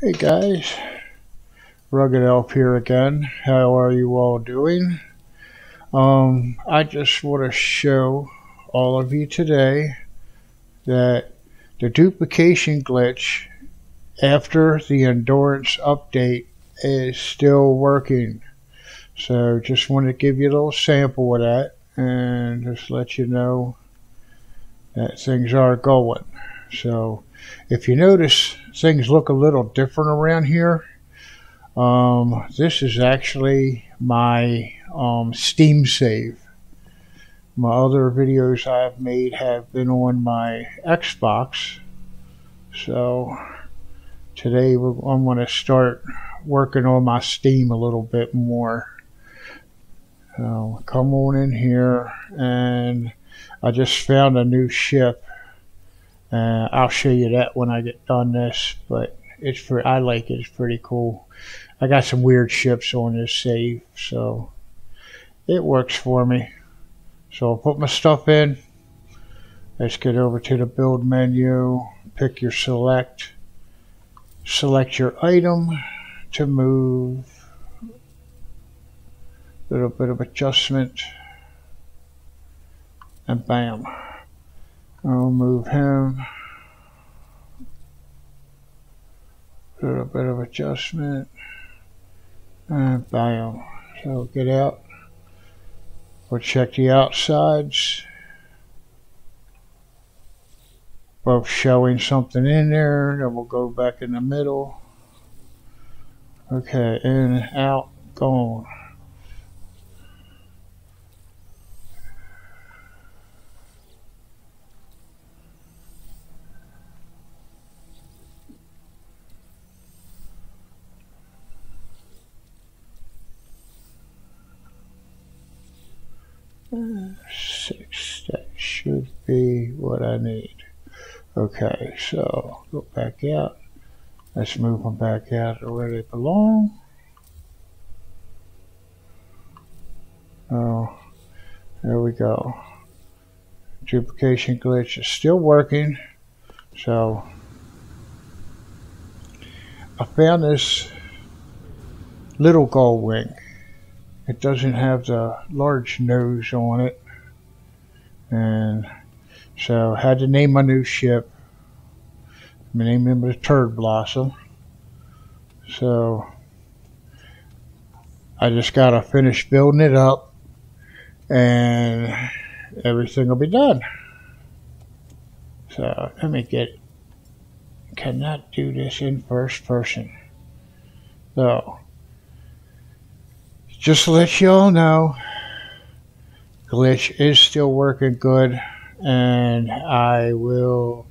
Hey guys, Rugged Elf here again. How are you all doing? Um, I just want to show all of you today that the duplication glitch after the endurance update is still working. So just want to give you a little sample of that and just let you know that things are going. So if you notice things look a little different around here, um, this is actually my um, Steam save. My other videos I've made have been on my Xbox. So today I'm going to start working on my Steam a little bit more. So come on in here and I just found a new ship uh, I'll show you that when I get done this, but it's for I like it. It's pretty cool. I got some weird ships on this save, so it works for me. So I'll put my stuff in. Let's get over to the build menu. Pick your select. Select your item to move. A little bit of adjustment. And bam. I'll move him. A little bit of adjustment. And bam. So get out. We'll check the outsides. Both showing something in there. Then we'll go back in the middle. Okay, in, out, gone. Six. That should be what I need. Okay, so go back out. Let's move them back out to where they belong. Oh, there we go. Duplication glitch is still working. So I found this little gull wing. It doesn't have the large nose on it. And so I had to name my new ship. My name it was Turd Blossom. So I just gotta finish building it up and everything will be done. So let me get cannot do this in first person. So just to let you all know, glitch is still working good, and I will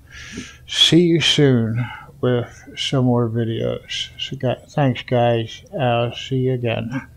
see you soon with some more videos. So, thanks, guys. I'll see you again.